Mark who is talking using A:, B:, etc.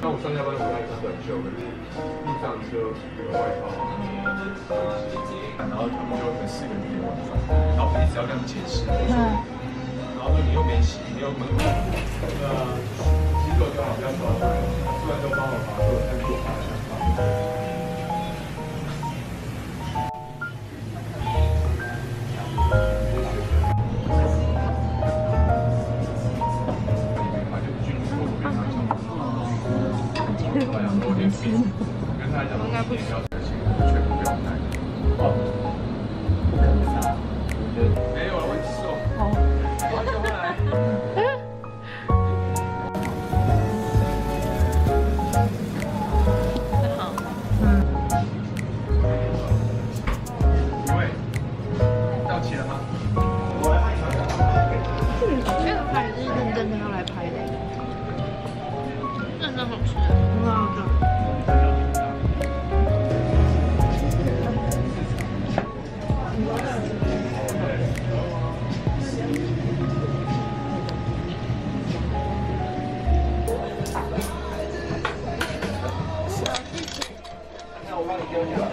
A: 上下班我爱穿短袖，可是路上就有外套。然后他们就会四个女的晚上，然后一直要这样解释。然后说你又没洗，你又门跟他讲，应该不需要。担心，全部不要带。哦，没有了，会瘦。好，我走过来。好。嗯。一位，到齐了吗？我来拍一下。
B: 这个拍是认真的要来拍的，认真好。吃，兄，我帮你交去了。